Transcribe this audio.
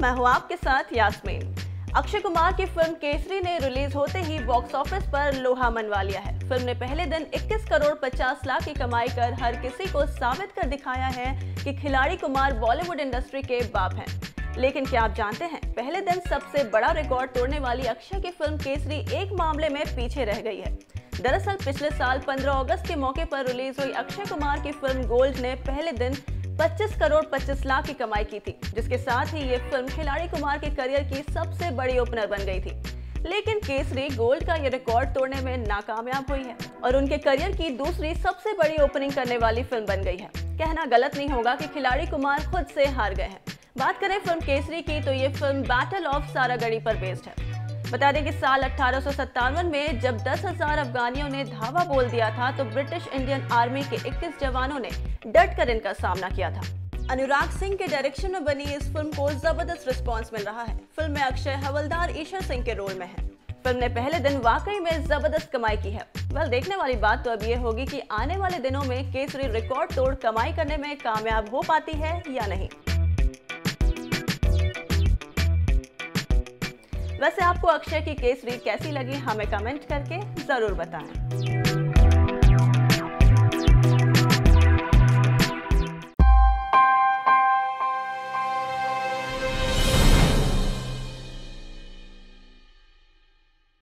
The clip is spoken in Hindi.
मैं हूँ आपके साथ यास्मीन। अक्षय कुमार की फ़िल्म केसरी ने रिलीज़ होते ही बॉक्स ऑफ़िस पर लोहा मनवा लिया है। फ़िल्म ने पहले दिन 21 करोड़ 50 लाख की कमाई कर हर किसी को साबित कर दिखाया है कि खिलाड़ी कुमार बॉलीवुड इंडस्ट्री के बाप हैं। लेकिन क्या आप जानते हैं, पहले दिन सबसे बड़ा रिकॉर्ड तोड़ने वाली अक्षय की फ़िल्म केसरी एक मामले में पीछे रह गई है। दरअसल पिछले साल 15 अगस्त के मौके पर रिलीज़ हुई अक्षय कुमार की फ़िल्म गोल्ड ने पहले दिन 25 करोड़ 25 लाख की कमाई की थी, जिसके साथ ही ये फ़िल्म खिलाड़ी कुमार के करियर की सबसे बड़ी ओपनर बन गई थी। लेकिन केसरी गोल्ड का ये रिकॉर्ड तोड़ने में नाकामयाब हुई है और उनके करियर की दूसरी सबसे बड़ी ओपनिंग करने वाली फ़िल्म बन गई है। कहना गलत नहीं होगा कि खिलाड़ी कुमार खुद से हार गए हैं। बात करें फ़िल्म केसरी की तो ये फ़िल्म बैटल ऑफ़ सारागढ़ी पर बेस्ड है। बता दें कि साल अठारह में जब 10,000 अफगानियों ने धावा बोल दिया था तो ब्रिटिश इंडियन आर्मी के 21 जवानों ने डट कर इनका सामना किया था। अनुराग सिंह के डायरेक्शन में बनी इस फ़िल्म को ज़बरदस्त रिस्पॉन्स मिल रहा है। फ़िल्म में अक्षय हवलदार ईशा सिंह के रोल में है। फ़िल्म ने पहले दिन वाकई में ज़बरदस्त कमाई की है। वेल देखने वाली बात तो अब ये होगी कि आने वाले दिनों में केसरी रिकॉर्ड तोड़ कमाई करने में कामयाब हो पाती है या नहीं। वैसे आपको अक्षय की केस केसरी कैसी लगी हमें कमेंट करके ज़रूर बताएँ।